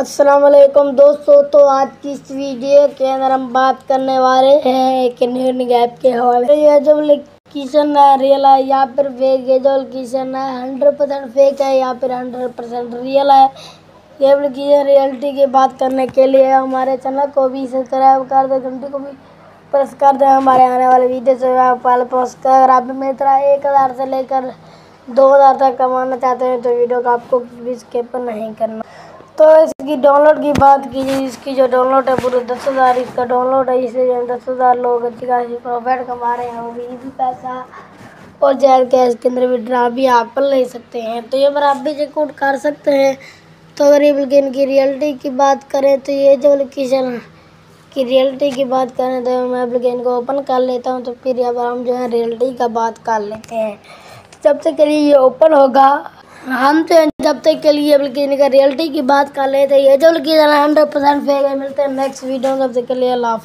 वालेकुम दोस्तों तो आज की इस वीडियो के अंदर हम बात करने वाले हैं एक न्यू गैप के हवाले। तो ये जो लोकेशन है रियल है या फिर फेक है, जो लोकेशन है हंड्रेड परसेंट फेक है या फिर हंड्रेड परसेंट रियल है। ये लोकेशन रियलिटी की बात करने के लिए हमारे चैनल को भी सब्सक्राइब कर दे, घंटी को भी प्रेस कर दें, हमारे आने वाले वीडियो से आप पहले पोस्ट कर। अगर आप मेरी तरह एक हज़ार से लेकर दो हज़ार तक कमाना चाहते हैं तो वीडियो को आपको भी स्किप नहीं करना। तो इसकी डाउनलोड की बात कीजिए इसकी जो डाउनलोड है, पूरे दस हज़ार इसका डाउनलोड है, इसे दस हज़ार लोग अच्छी खासी प्रॉफिट कमा रहे हैं, वो भी इजी पैसा। और जैल कैश के अंदर भी ड्रा भी आप ले सकते हैं। तो ये पर आप भी चेकआउट कर सकते हैं। तो अगर ये बल्कि इनकी रियलिटी की बात करें तो ये जो लोकेशन की रियलिटी की बात करें तो मैं बल्कि इनको ओपन कर लेता हूँ तो फिर यहाँ पर हम जो है रियलिटी का बात कर लेते हैं। जब तक के लिए ये ओपन होगा। हम तो जब तक के लिए बल्कि इनका रियलिटी की बात कर लेते हैं। ये जो बल्कि हंड्रेड परसेंट फेक है, मिलते हैं नेक्स्ट वीडियो में। जब तक के लिए अल्लाह